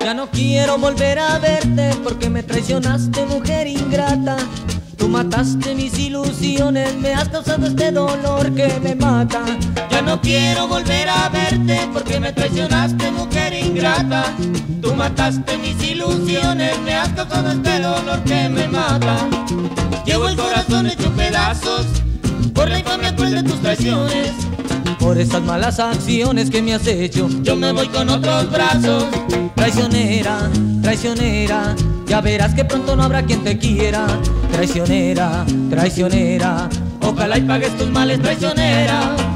Ya no quiero volver a verte porque me traicionaste, mujer ingrata. Tú mataste mis ilusiones, me has causado este dolor que me mata. Ya no quiero volver a verte porque me traicionaste, mujer ingrata. Tú mataste mis ilusiones, me has causado este dolor que me mata. Por la infamia cruel de tus traiciones. Por esas malas acciones que me has hecho, yo me voy con otros brazos. Traicionera, traicionera, ya verás que pronto no habrá quien te quiera. Traicionera, traicionera, ojalá y pagues tus males, traicionera.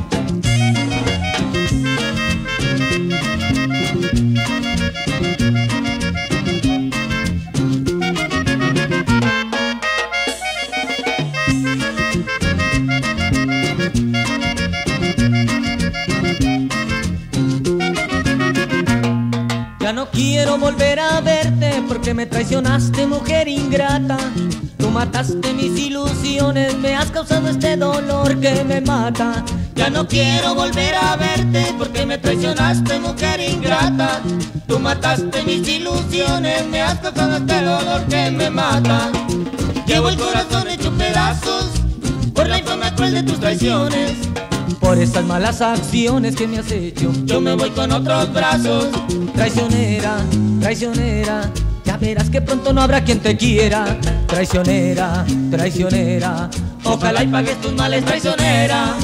Ya no quiero volver a verte porque me traicionaste, mujer ingrata. Tú mataste mis ilusiones, me has causado este dolor que me mata. Ya no quiero volver a verte porque me traicionaste, mujer ingrata. Tú mataste mis ilusiones, me has causado este dolor que me mata. Llevo el corazón hecho pedazos por la infamia cruel de tus traiciones. Por esas malas acciones que me has hecho, yo me voy con otros brazos. Traicionera, traicionera, ya verás que pronto no habrá quien te quiera. Traicionera, traicionera, ojalá y pagues tus males, traicionera.